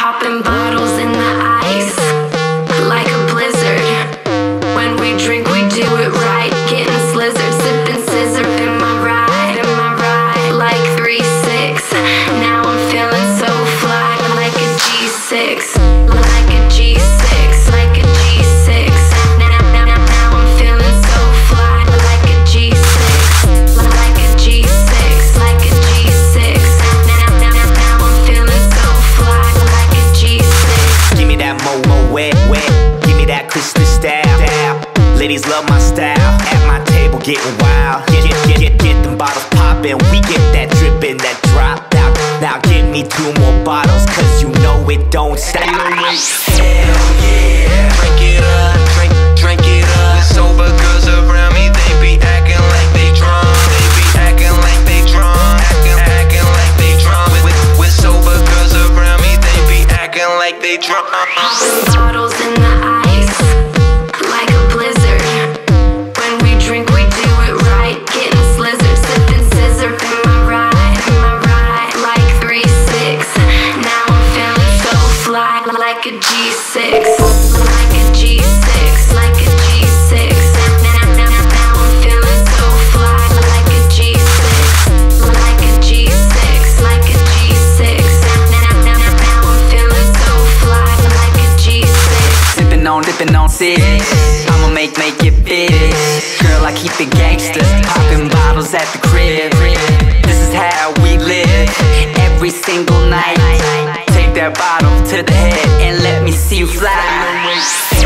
Popping bottles in the that style. style. Ladies love my style. At my table getting wild. Get get get get, get them bottles poppin'. We get that drippin', that drop out. Now give me two more bottles, cause you know it don't stop. Hell yeah, drink it up, drink, drink it up. With sober girls around me, they be acting like they drunk. They be acting like they drunk, acting, acting like they drunk. With, with, with sober girls around me, they be acting like they drunk. Popping bottles in the like a G6. Like a G6, like a G6. Now, now, now, now I'm feeling so fly, like a G6. Like a G6, like a G6. Now, now, now, now I'm feeling so fly, like a G6. Sipping on, dipping on six. I'ma make, make it big. Girl, I keep it gangster. Popping bottles at the crib. This is how we live every single night. That bottle to the head and let me see you fly.